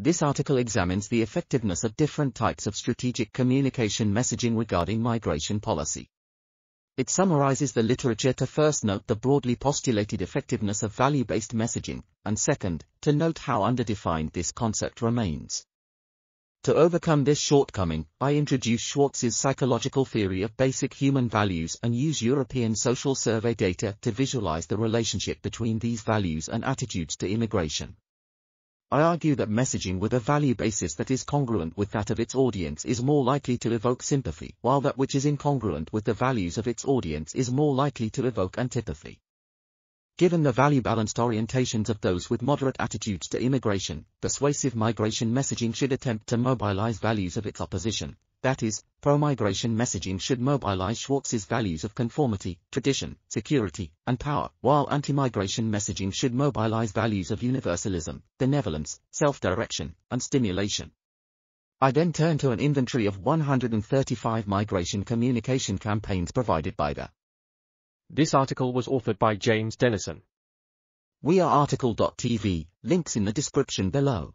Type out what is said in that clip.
This article examines the effectiveness of different types of strategic communication messaging regarding migration policy. It summarizes the literature to first note the broadly postulated effectiveness of value-based messaging, and second, to note how underdefined this concept remains. To overcome this shortcoming, I introduce Schwartz's psychological theory of basic human values and use European social survey data to visualize the relationship between these values and attitudes to immigration. I argue that messaging with a value basis that is congruent with that of its audience is more likely to evoke sympathy, while that which is incongruent with the values of its audience is more likely to evoke antipathy. Given the value-balanced orientations of those with moderate attitudes to immigration, persuasive migration messaging should attempt to mobilize values of its opposition. That is, pro-migration messaging should mobilize Schwartz's values of conformity, tradition, security, and power, while anti-migration messaging should mobilize values of universalism, benevolence, self-direction, and stimulation. I then turn to an inventory of 135 migration communication campaigns provided by the this article was authored by James Dennison. We are RTCL.TV, links in the description below.